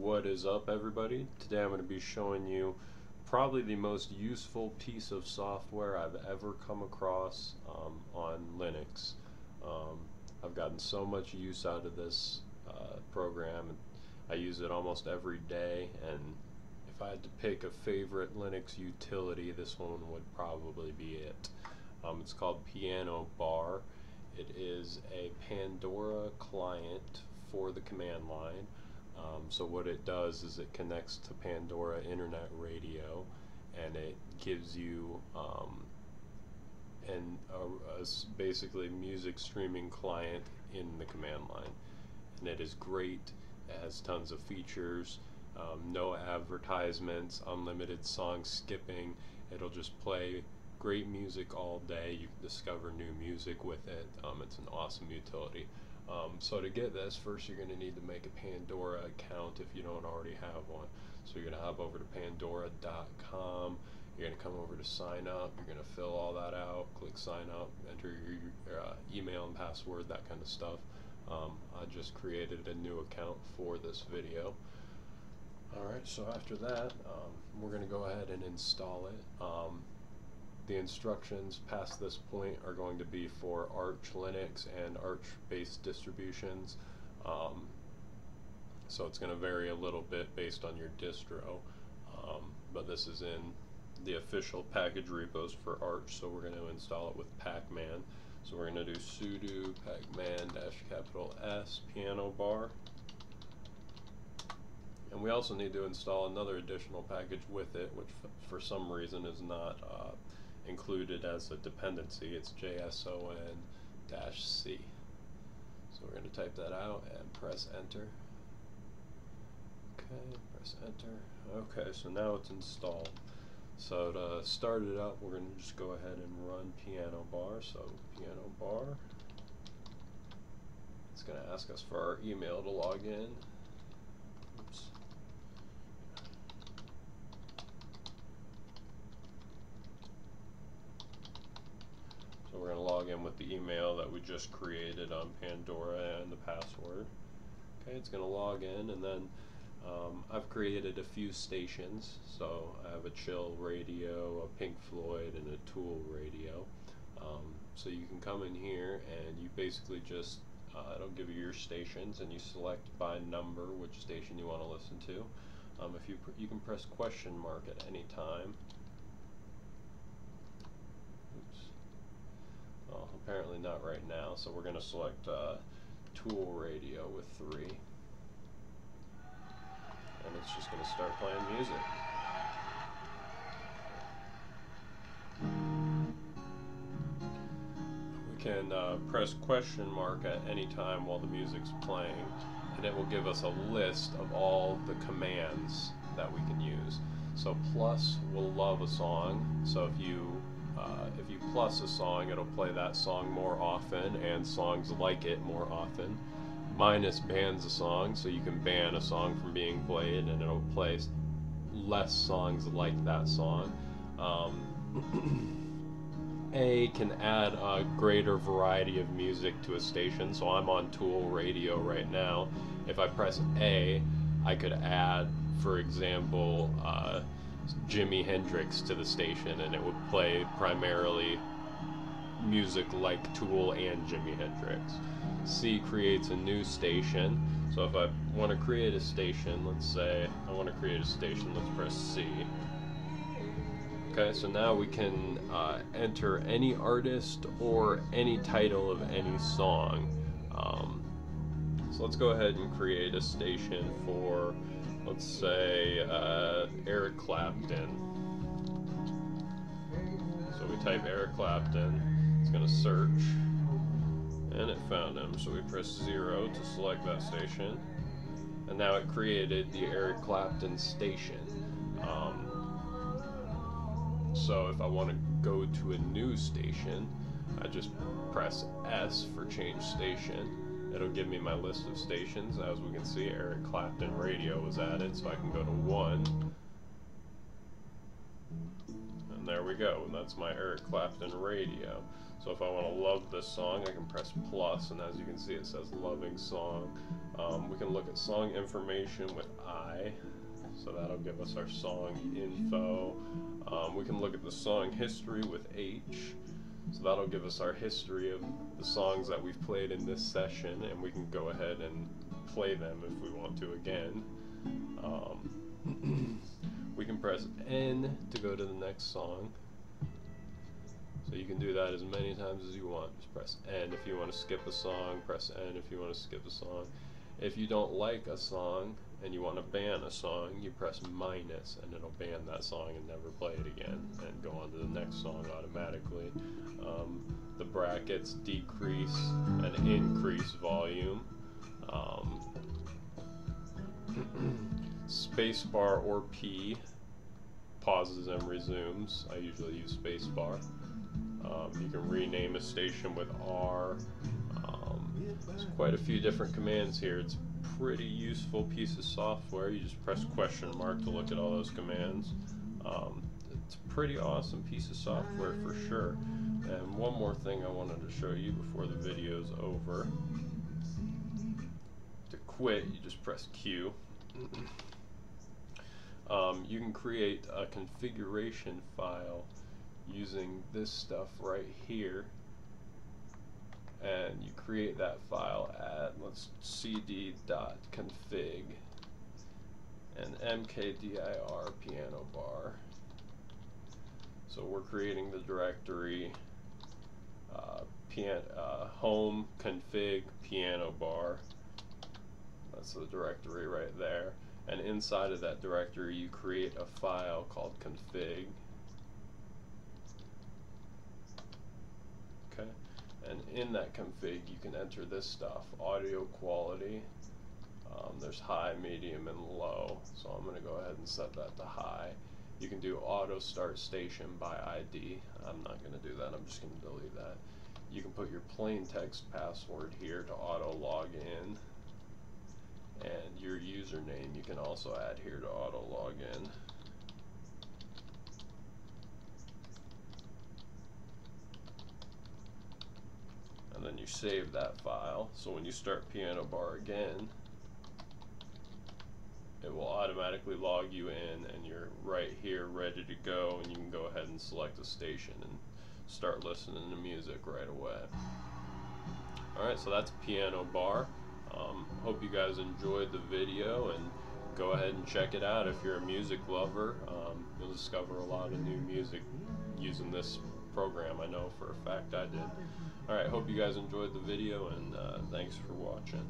What is up everybody? Today I'm going to be showing you probably the most useful piece of software I've ever come across um, on Linux. Um, I've gotten so much use out of this uh, program. I use it almost every day and if I had to pick a favorite Linux utility this one would probably be it. Um, it's called Piano Bar. It is a Pandora client for the command line. Um, so what it does is it connects to Pandora Internet Radio and it gives you um, and a, a basically music streaming client in the command line. And it is great. It has tons of features. Um, no advertisements, unlimited song skipping. It'll just play great music all day. You can discover new music with it. Um, it's an awesome utility. Um, so to get this, first you're going to need to make a Pandora account if you don't already have one. So you're going to hop over to pandora.com. You're going to come over to sign up. You're going to fill all that out. Click sign up. Enter your, your uh, email and password, that kind of stuff. Um, I just created a new account for this video. Alright, so after that, um, we're going to go ahead and install it. The instructions past this point are going to be for Arch Linux and Arch based distributions. Um, so it's going to vary a little bit based on your distro. Um, but this is in the official package repos for Arch, so we're going to install it with pacman. So we're going to do sudo pacman dash capital S pianobar. And we also need to install another additional package with it, which for some reason is not uh, included as a dependency. It's JSON-C. So we're going to type that out and press enter. Okay, press enter. Okay, so now it's installed. So to start it up, we're going to just go ahead and run pianobar. So pianobar. It's going to ask us for our email to log in. we're going to log in with email that we just created on Pandora and the password. Okay, it's going to log in and then um, I've created a few stations. So I have a chill radio, a Pink Floyd, and a Tool radio. Um, so you can come in here and you basically just, uh, it'll give you your stations and you select by number which station you want to listen to. Um, if you, you can press question mark at any time Well, apparently not right now, so we're going to select uh, tool radio with 3. And it's just going to start playing music. We can uh, press question mark at any time while the music's playing, and it will give us a list of all the commands that we can use. So plus will love a song, so if you uh, if you plus a song, it'll play that song more often and songs like it more often. Minus bans a song, so you can ban a song from being played and it'll play less songs like that song. Um, a can add a greater variety of music to a station, so I'm on Tool Radio right now. If I press A, I could add, for example, uh, Jimi Hendrix to the station, and it would play primarily music like Tool and Jimi Hendrix. C creates a new station. So if I want to create a station, let's say I want to create a station, let's press C. Okay, so now we can uh, enter any artist or any title of any song. Um, so let's go ahead and create a station for let's say uh, Eric Clapton. So we type Eric Clapton, it's going to search, and it found him. So we press 0 to select that station, and now it created the Eric Clapton station. Um, so if I want to go to a new station, I just press S for change station it'll give me my list of stations. As we can see, Eric Clapton Radio was added, so I can go to 1. And and there we go. And that's my Eric Clapton radio. So if I want to love this song, I can press plus, and as you can see, it says loving song. Um, we can look at song information with I, so that'll give us our song info. Um, we can look at the song history with H, so that'll give us our history of the songs that we've played in this session, and we can go ahead and play them if we want to again. Um, we can press N to go to the next song. So you can do that as many times as you want. Just press N if you want to skip a song, press N if you want to skip a song. If you don't like a song and you want to ban a song, you press minus and it'll ban that song and never play it again and go on to the next song automatically. Um, the brackets decrease and increase volume. Um, spacebar or P pauses and resumes. I usually use spacebar. Um, you can rename a station with R. Um, there's quite a few different commands here. It's pretty useful piece of software. You just press question mark to look at all those commands. Um, it's a pretty awesome piece of software for sure. And one more thing I wanted to show you before the video's over. To quit, you just press Q. Um, you can create a configuration file using this stuff right here and you create that file at let's cd.config and mkdir pianobar. So we're creating the directory uh, pian uh, home config pianobar. That's the directory right there. And inside of that directory you create a file called config okay and in that config you can enter this stuff audio quality. Um, there's high medium and low. So I'm gonna go ahead and set that to high. You can do auto start station by ID I'm not gonna do that. I'm just gonna delete that. You can put your plain text password here to auto log in. And your username you can also add here to auto log in. And then you save that file so when you start Pianobar again it will automatically log you in and you're right here ready to go and you can go ahead and select a station and start listening to music right away. Alright, so that's Pianobar. Um, hope you guys enjoyed the video and go ahead and check it out if you're a music lover. Um, you'll discover a lot of new music using this program. I know for a fact I did. Alright, hope you guys enjoyed the video and uh, thanks for watching.